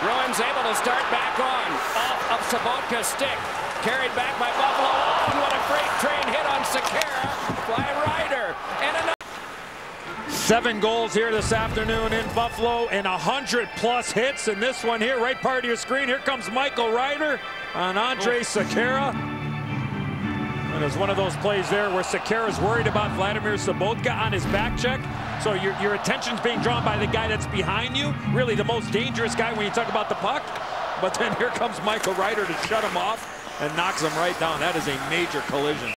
Bruins. Bruins able to start back on. Off of Sobotka's stick. Carried back by Buffalo. Oh, and what a freight train hit on Sekera by Ryder. And another. Seven goals here this afternoon in Buffalo and 100 plus hits in this one here, right part of your screen. Here comes Michael Ryder on Andrej Sekera. And there's one of those plays there where Sekera's worried about Vladimir Sobotka on his back check. So your, your attention's being drawn by the guy that's behind you, really the most dangerous guy when you talk about the puck. But then here comes Michael Ryder to shut him off and knocks him right down. That is a major collision.